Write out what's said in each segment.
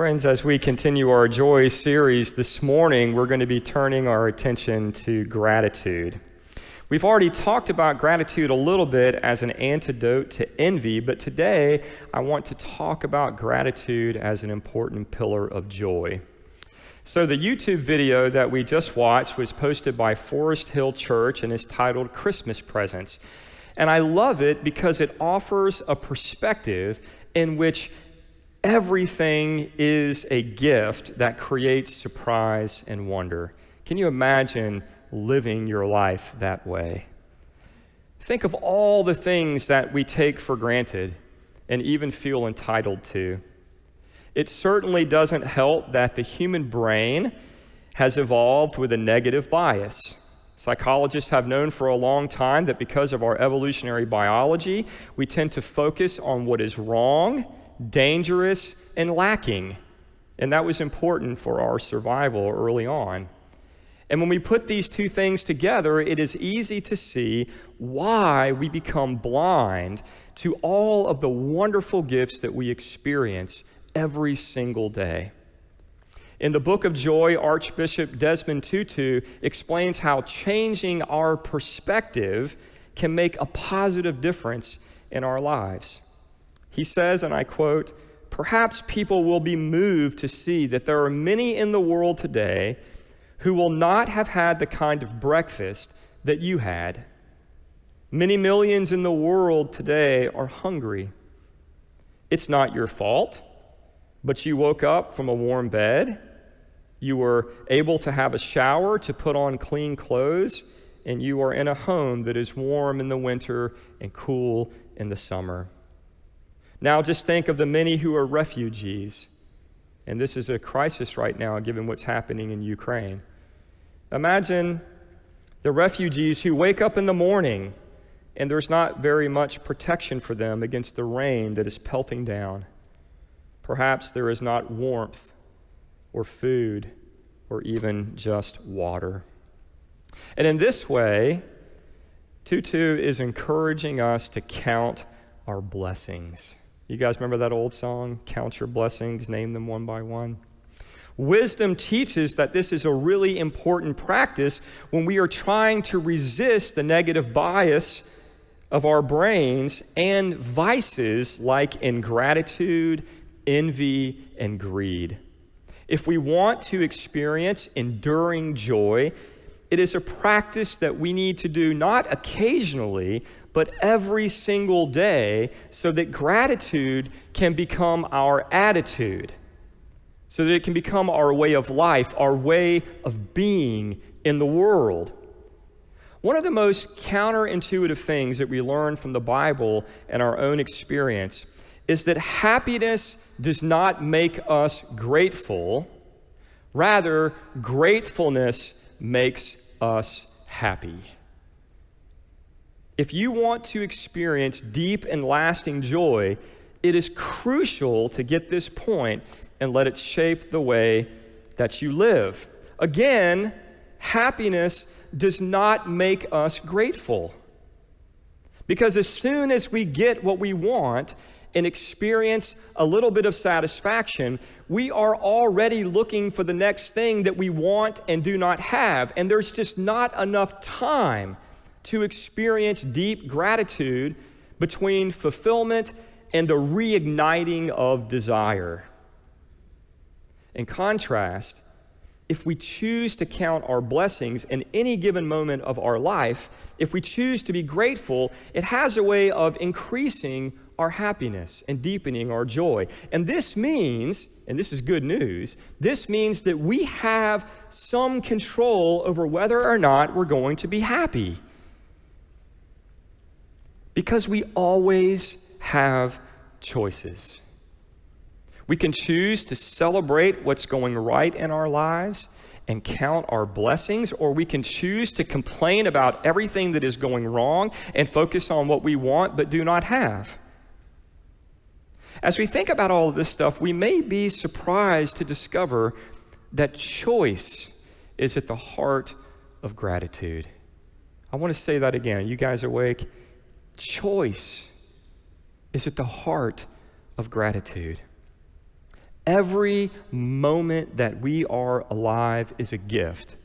Friends, as we continue our joy series this morning, we're going to be turning our attention to gratitude. We've already talked about gratitude a little bit as an antidote to envy, but today I want to talk about gratitude as an important pillar of joy. So, the YouTube video that we just watched was posted by Forest Hill Church and is titled Christmas Presents. And I love it because it offers a perspective in which everything is a gift that creates surprise and wonder. Can you imagine living your life that way? Think of all the things that we take for granted and even feel entitled to. It certainly doesn't help that the human brain has evolved with a negative bias. Psychologists have known for a long time that because of our evolutionary biology, we tend to focus on what is wrong dangerous, and lacking. And that was important for our survival early on. And when we put these two things together, it is easy to see why we become blind to all of the wonderful gifts that we experience every single day. In the book of Joy, Archbishop Desmond Tutu explains how changing our perspective can make a positive difference in our lives. He says, and I quote, Perhaps people will be moved to see that there are many in the world today who will not have had the kind of breakfast that you had. Many millions in the world today are hungry. It's not your fault, but you woke up from a warm bed. You were able to have a shower to put on clean clothes, and you are in a home that is warm in the winter and cool in the summer. Now, just think of the many who are refugees. And this is a crisis right now, given what's happening in Ukraine. Imagine the refugees who wake up in the morning and there's not very much protection for them against the rain that is pelting down. Perhaps there is not warmth or food or even just water. And in this way, Tutu is encouraging us to count our blessings. You guys remember that old song, Count Your Blessings, name them one by one? Wisdom teaches that this is a really important practice when we are trying to resist the negative bias of our brains and vices like ingratitude, envy, and greed. If we want to experience enduring joy, it is a practice that we need to do not occasionally, but every single day so that gratitude can become our attitude, so that it can become our way of life, our way of being in the world. One of the most counterintuitive things that we learn from the Bible and our own experience is that happiness does not make us grateful. Rather, gratefulness makes us happy. If you want to experience deep and lasting joy, it is crucial to get this point and let it shape the way that you live. Again, happiness does not make us grateful. Because as soon as we get what we want and experience a little bit of satisfaction, we are already looking for the next thing that we want and do not have. And there's just not enough time to experience deep gratitude between fulfillment and the reigniting of desire. In contrast, if we choose to count our blessings in any given moment of our life, if we choose to be grateful, it has a way of increasing our happiness and deepening our joy. And this means, and this is good news, this means that we have some control over whether or not we're going to be happy. Because we always have choices. We can choose to celebrate what's going right in our lives and count our blessings, or we can choose to complain about everything that is going wrong and focus on what we want but do not have. As we think about all of this stuff, we may be surprised to discover that choice is at the heart of gratitude. I want to say that again. You guys are awake? choice is at the heart of gratitude. Every moment that we are alive is a gift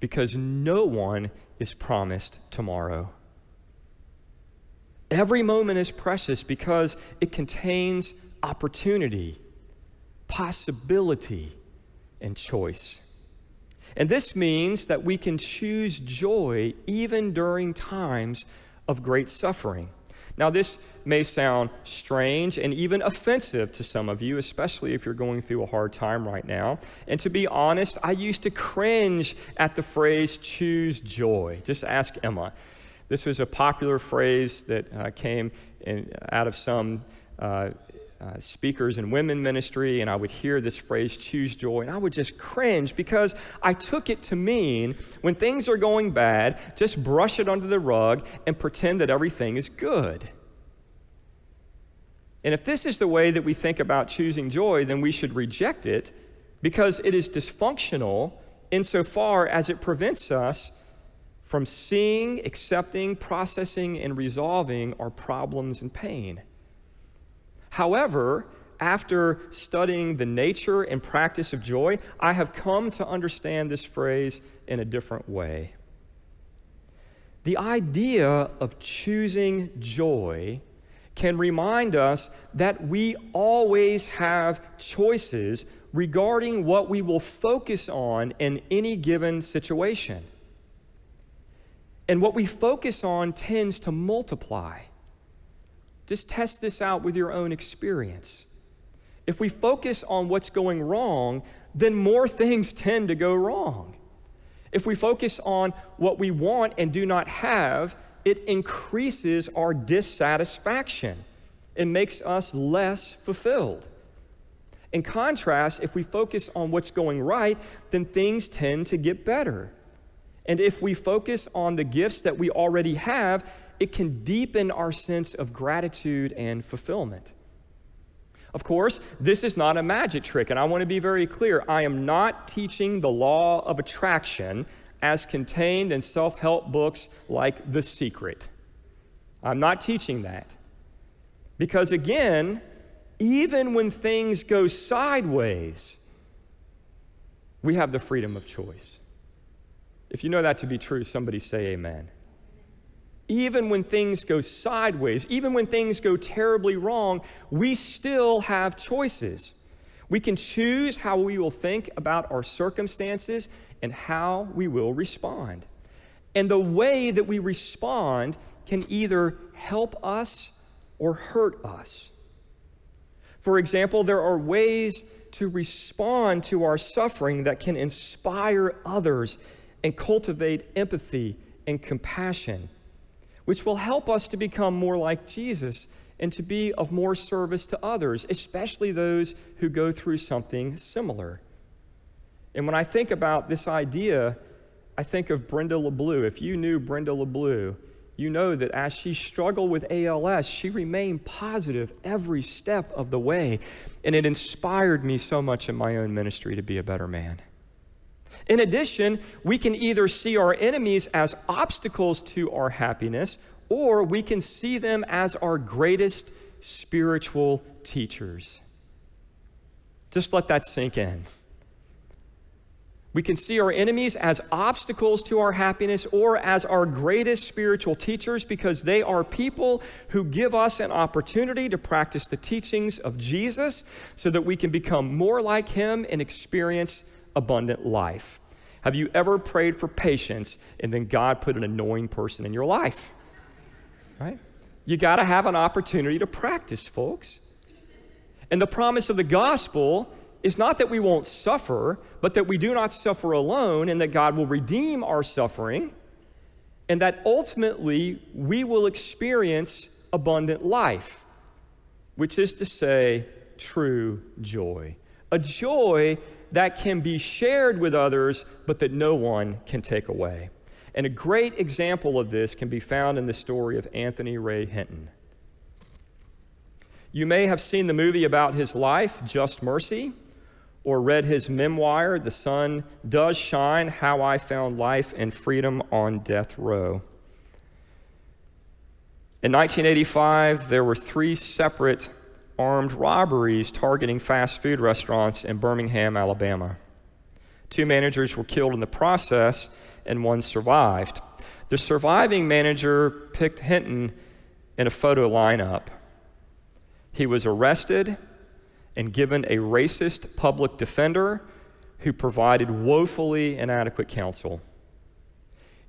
because no one is promised tomorrow. Every moment is precious because it contains opportunity, possibility, and choice. And this means that we can choose joy even during times of great suffering. Now, this may sound strange and even offensive to some of you, especially if you're going through a hard time right now. And to be honest, I used to cringe at the phrase choose joy. Just ask Emma. This was a popular phrase that uh, came in, out of some uh, uh, speakers in women ministry, and I would hear this phrase, choose joy, and I would just cringe because I took it to mean when things are going bad, just brush it under the rug and pretend that everything is good. And if this is the way that we think about choosing joy, then we should reject it because it is dysfunctional insofar as it prevents us from seeing, accepting, processing, and resolving our problems and pain. However, after studying the nature and practice of joy, I have come to understand this phrase in a different way. The idea of choosing joy can remind us that we always have choices regarding what we will focus on in any given situation. And what we focus on tends to multiply. Just test this out with your own experience. If we focus on what's going wrong, then more things tend to go wrong. If we focus on what we want and do not have, it increases our dissatisfaction. It makes us less fulfilled. In contrast, if we focus on what's going right, then things tend to get better. And if we focus on the gifts that we already have, it can deepen our sense of gratitude and fulfillment. Of course, this is not a magic trick, and I want to be very clear. I am not teaching the law of attraction as contained in self help books like The Secret. I'm not teaching that. Because again, even when things go sideways, we have the freedom of choice. If you know that to be true, somebody say amen even when things go sideways, even when things go terribly wrong, we still have choices. We can choose how we will think about our circumstances and how we will respond. And the way that we respond can either help us or hurt us. For example, there are ways to respond to our suffering that can inspire others and cultivate empathy and compassion which will help us to become more like Jesus and to be of more service to others, especially those who go through something similar. And when I think about this idea, I think of Brenda LeBlue. If you knew Brenda LeBlue, you know that as she struggled with ALS, she remained positive every step of the way. And it inspired me so much in my own ministry to be a better man. In addition, we can either see our enemies as obstacles to our happiness, or we can see them as our greatest spiritual teachers. Just let that sink in. We can see our enemies as obstacles to our happiness or as our greatest spiritual teachers because they are people who give us an opportunity to practice the teachings of Jesus so that we can become more like him and experience abundant life. Have you ever prayed for patience and then God put an annoying person in your life? Right? You got to have an opportunity to practice, folks. And the promise of the gospel is not that we won't suffer, but that we do not suffer alone and that God will redeem our suffering and that ultimately we will experience abundant life, which is to say, true joy. A joy that can be shared with others, but that no one can take away. And a great example of this can be found in the story of Anthony Ray Hinton. You may have seen the movie about his life, Just Mercy, or read his memoir, The Sun Does Shine How I Found Life and Freedom on Death Row. In 1985, there were three separate armed robberies targeting fast food restaurants in Birmingham, Alabama. Two managers were killed in the process, and one survived. The surviving manager picked Hinton in a photo lineup. He was arrested and given a racist public defender who provided woefully inadequate counsel.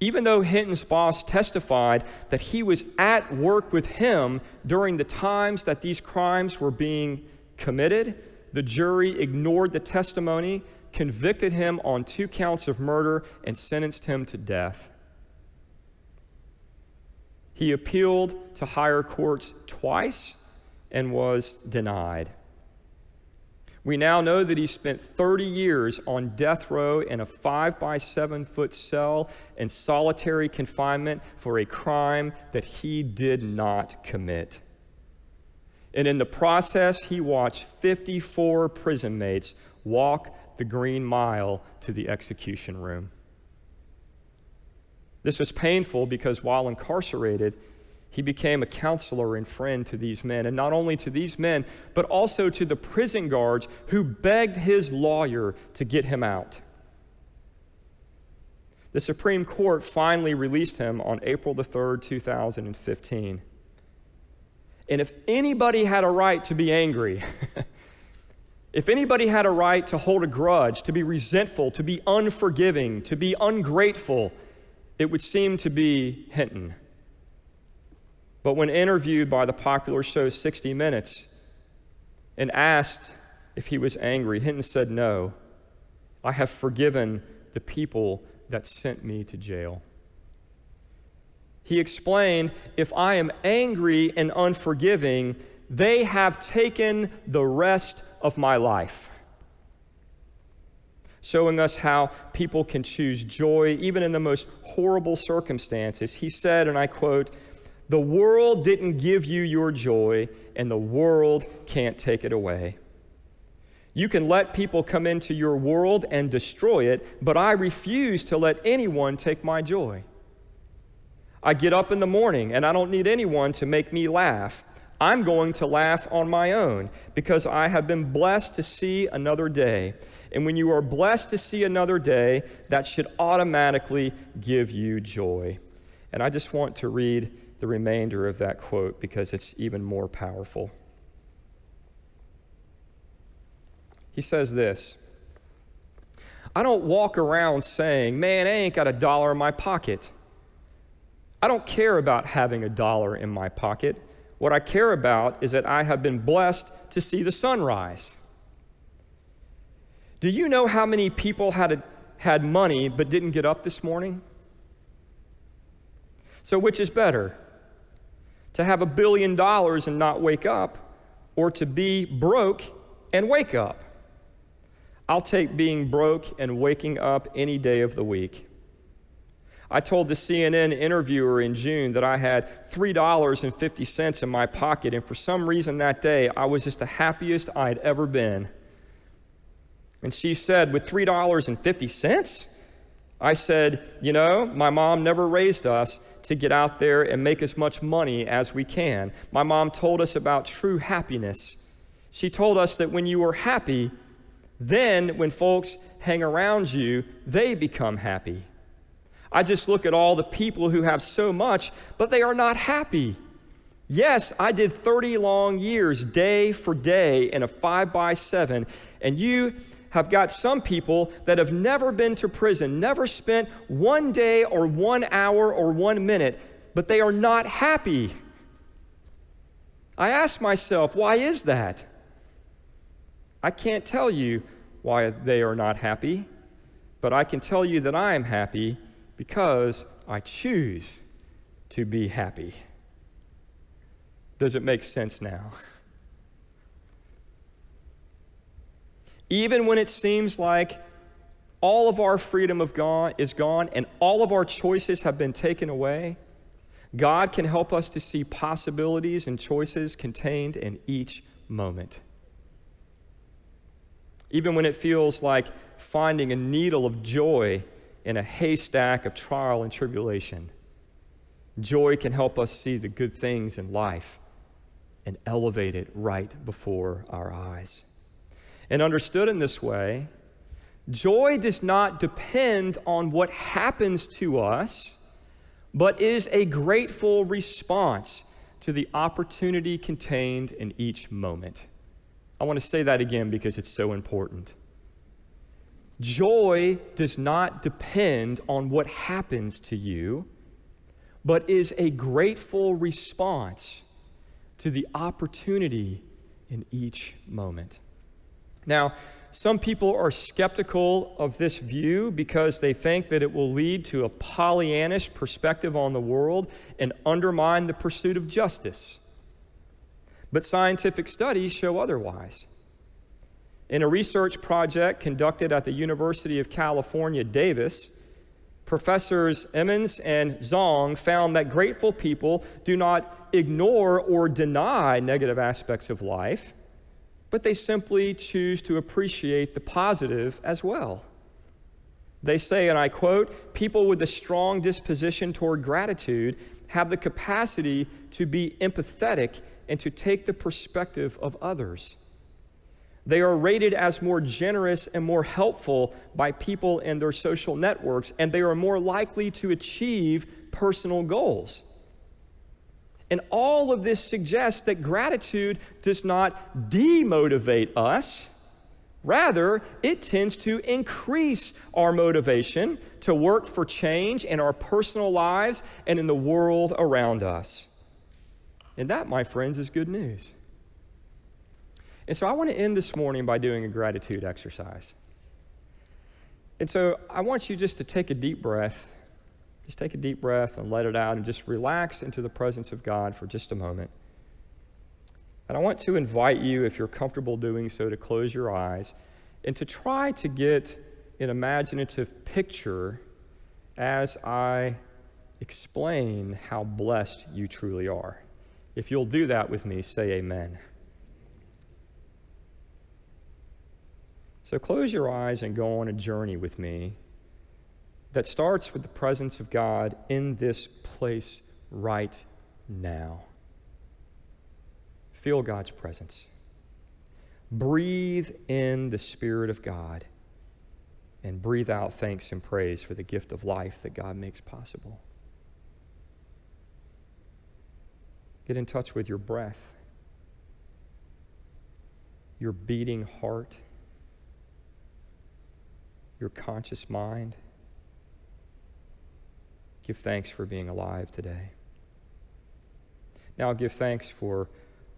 Even though Hinton's boss testified that he was at work with him during the times that these crimes were being committed, the jury ignored the testimony, convicted him on two counts of murder, and sentenced him to death. He appealed to higher courts twice and was denied. We now know that he spent 30 years on death row in a five by seven foot cell in solitary confinement for a crime that he did not commit. And in the process, he watched 54 prison mates walk the green mile to the execution room. This was painful because while incarcerated, he became a counselor and friend to these men, and not only to these men, but also to the prison guards who begged his lawyer to get him out. The Supreme Court finally released him on April the 3rd, 2015. And if anybody had a right to be angry, if anybody had a right to hold a grudge, to be resentful, to be unforgiving, to be ungrateful, it would seem to be Hinton. But when interviewed by the popular show 60 Minutes and asked if he was angry, Hinton said, No, I have forgiven the people that sent me to jail. He explained, If I am angry and unforgiving, they have taken the rest of my life. Showing us how people can choose joy even in the most horrible circumstances. He said, and I quote, the world didn't give you your joy, and the world can't take it away. You can let people come into your world and destroy it, but I refuse to let anyone take my joy. I get up in the morning and I don't need anyone to make me laugh. I'm going to laugh on my own because I have been blessed to see another day. And when you are blessed to see another day, that should automatically give you joy. And I just want to read the remainder of that quote because it's even more powerful. He says this I don't walk around saying, Man, I ain't got a dollar in my pocket. I don't care about having a dollar in my pocket. What I care about is that I have been blessed to see the sunrise. Do you know how many people had, a, had money but didn't get up this morning? So, which is better? To have a billion dollars and not wake up, or to be broke and wake up. I'll take being broke and waking up any day of the week. I told the CNN interviewer in June that I had $3.50 in my pocket, and for some reason that day, I was just the happiest I'd ever been. And she said, With $3.50? I said, You know, my mom never raised us to get out there and make as much money as we can. My mom told us about true happiness. She told us that when you are happy, then when folks hang around you, they become happy. I just look at all the people who have so much, but they are not happy. Yes, I did 30 long years, day for day, in a five by seven, and you have got some people that have never been to prison, never spent one day or one hour or one minute, but they are not happy. I ask myself, why is that? I can't tell you why they are not happy, but I can tell you that I am happy because I choose to be happy. Does it make sense now? Even when it seems like all of our freedom of God is gone and all of our choices have been taken away, God can help us to see possibilities and choices contained in each moment. Even when it feels like finding a needle of joy in a haystack of trial and tribulation, joy can help us see the good things in life and elevate it right before our eyes. And understood in this way, joy does not depend on what happens to us, but is a grateful response to the opportunity contained in each moment. I want to say that again because it's so important. Joy does not depend on what happens to you, but is a grateful response to the opportunity in each moment. Now, some people are skeptical of this view because they think that it will lead to a Pollyannish perspective on the world and undermine the pursuit of justice. But scientific studies show otherwise. In a research project conducted at the University of California, Davis, professors Emmons and Zong found that grateful people do not ignore or deny negative aspects of life, but they simply choose to appreciate the positive as well. They say, and I quote, people with a strong disposition toward gratitude have the capacity to be empathetic and to take the perspective of others. They are rated as more generous and more helpful by people in their social networks, and they are more likely to achieve personal goals. And all of this suggests that gratitude does not demotivate us. Rather, it tends to increase our motivation to work for change in our personal lives and in the world around us. And that, my friends, is good news. And so I want to end this morning by doing a gratitude exercise. And so I want you just to take a deep breath. Just take a deep breath and let it out and just relax into the presence of God for just a moment. And I want to invite you, if you're comfortable doing so, to close your eyes and to try to get an imaginative picture as I explain how blessed you truly are. If you'll do that with me, say amen. So close your eyes and go on a journey with me that starts with the presence of God in this place right now. Feel God's presence. Breathe in the Spirit of God and breathe out thanks and praise for the gift of life that God makes possible. Get in touch with your breath, your beating heart your conscious mind. Give thanks for being alive today. Now, give thanks for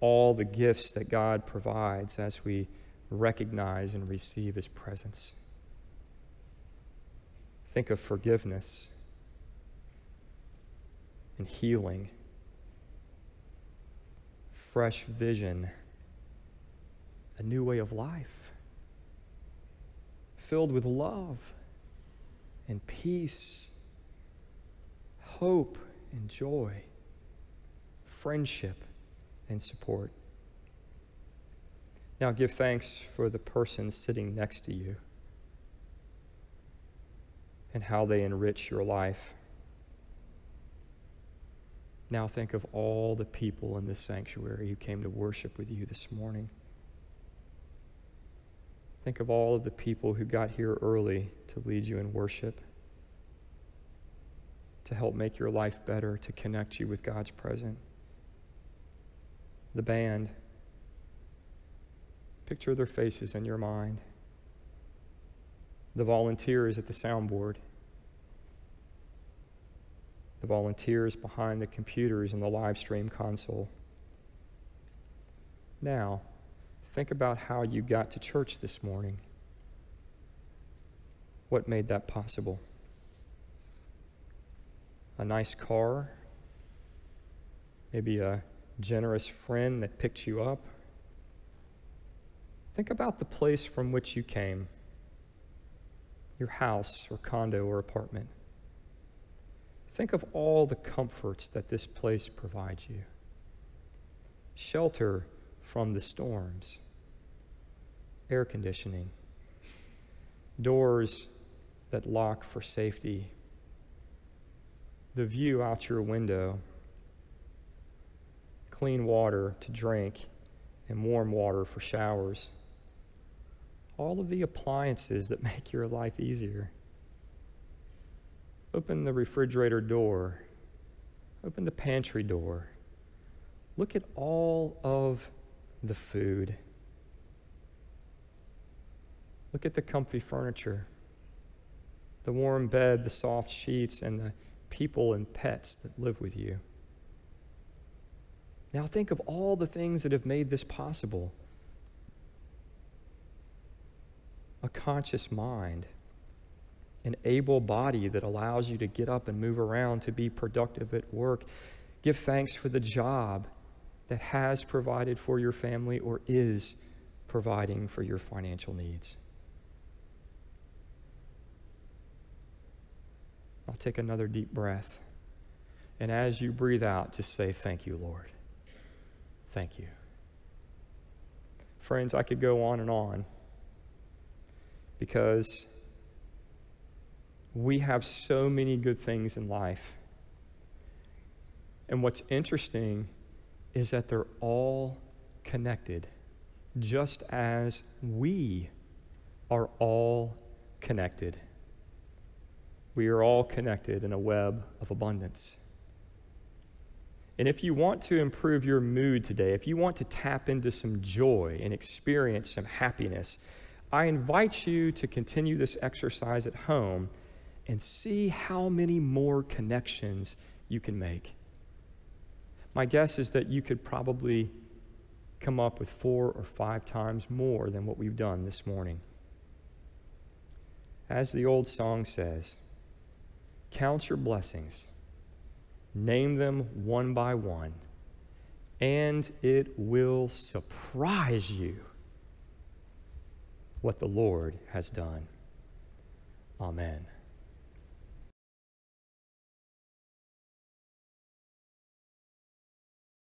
all the gifts that God provides as we recognize and receive His presence. Think of forgiveness and healing, fresh vision, a new way of life filled with love and peace, hope and joy, friendship and support. Now give thanks for the person sitting next to you and how they enrich your life. Now think of all the people in this sanctuary who came to worship with you this morning. Think of all of the people who got here early to lead you in worship, to help make your life better, to connect you with God's presence. The band, picture their faces in your mind. The volunteers at the soundboard. The volunteers behind the computers and the live stream console. Now, Think about how you got to church this morning. What made that possible? A nice car? Maybe a generous friend that picked you up? Think about the place from which you came your house or condo or apartment. Think of all the comforts that this place provides you shelter from the storms, air conditioning, doors that lock for safety, the view out your window, clean water to drink, and warm water for showers. All of the appliances that make your life easier. Open the refrigerator door, open the pantry door. Look at all of the food. Look at the comfy furniture, the warm bed, the soft sheets, and the people and pets that live with you. Now think of all the things that have made this possible a conscious mind, an able body that allows you to get up and move around to be productive at work. Give thanks for the job that has provided for your family or is providing for your financial needs. I'll take another deep breath. And as you breathe out, just say, Thank you, Lord. Thank you. Friends, I could go on and on because we have so many good things in life. And what's interesting is that they're all connected, just as we are all connected. We are all connected in a web of abundance. And if you want to improve your mood today, if you want to tap into some joy and experience some happiness, I invite you to continue this exercise at home and see how many more connections you can make. My guess is that you could probably come up with four or five times more than what we've done this morning. As the old song says, count your blessings Name them one by one, and it will surprise you what the Lord has done. Amen.